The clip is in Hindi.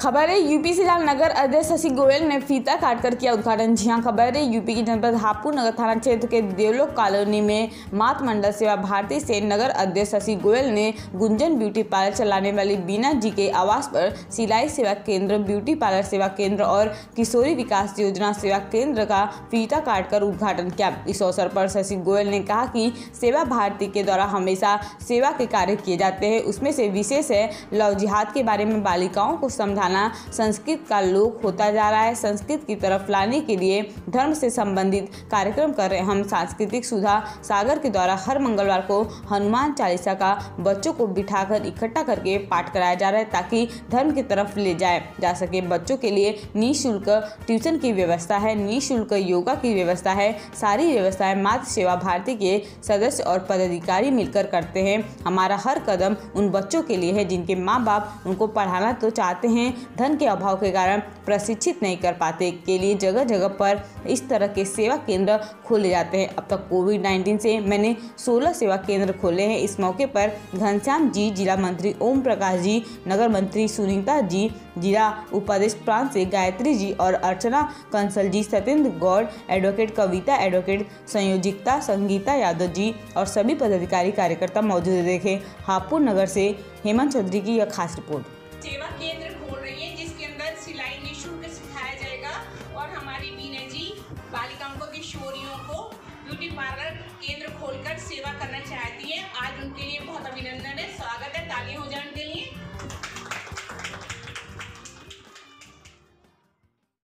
खबर है, यूपी से नगर अध्यक्ष शशि गोयल ने फीता काटकर किया उद्घाटन। जी हाँ खबर है, यूपी के जनपद हापुड़ नगर थाना क्षेत्र के देवलोक कॉलोनी में मात मंडल सेवा भारती से नगर अध्यक्ष शशि गोयल ने गुंजन ब्यूटी पार्लर चलाने वाली बीना जी के आवास पर सिलाई सेवा केंद्र, ब्यूटी पार्लर सेवा केंद्र और किशोरी विकास योजना सेवा केंद्र का फीता काटकर उद्घाटन किया। इस अवसर पर शशि गोयल ने कहा कि सेवा भारती के द्वारा हमेशा सेवा के कार्य किए जाते हैं। उसमें से विशेष है, लव जिहाद के बारे में बालिकाओं को समझाना। संस्कृत का लोक होता जा रहा है। संस्कृत की तरफ़ लाने के लिए धर्म से संबंधित कार्यक्रम कर रहे हम सांस्कृतिक सुधा सागर के द्वारा। हर मंगलवार को हनुमान चालीसा का बच्चों को बिठाकर इकट्ठा करके पाठ कराया जा रहा है ताकि धर्म की तरफ़ ले जाए, जा सके। बच्चों के लिए निःशुल्क ट्यूशन की व्यवस्था है, निःशुल्क योगा की व्यवस्था है, सारी व्यवस्थाएँ मातृ सेवा भारती के सदस्य और पदाधिकारी मिलकर करते हैं। हमारा हर कदम उन बच्चों के लिए है जिनके माँ बाप उनको पढ़ाना तो चाहते हैं धन के अभाव के कारण प्रशिक्षित नहीं कर पाते। के लिए जगह जगह पर इस तरह के सेवा केंद्र खोले जाते हैं। अब तक कोविड 19 से मैंने 16 सेवा केंद्र खोले हैं। इस मौके पर घनश्याम जी, जिला मंत्री ओम प्रकाश जी, नगर मंत्री सुनीता जी, जिला उपाध्यक्ष प्रांत से गायत्री जी और अर्चना कंसल जी, सत्येंद्र गौड़, एडवोकेट कविता, एडवोकेट संयोजिकता संगीता यादव जी और सभी पदाधिकारी कार्यकर्ता मौजूद देखे हापुड़ नगर से हेमंत चौधरी की यह खास रिपोर्ट। सेवा केंद्र खोल रही है, जिसके अंदर सिलाई निःशुल्क सिखाया जाएगा और हमारी बीना जी बालिकाओं को, किशोरियों को ब्यूटी पार्लर केंद्र खोलकर सेवा करना चाहती है। आज उनके लिए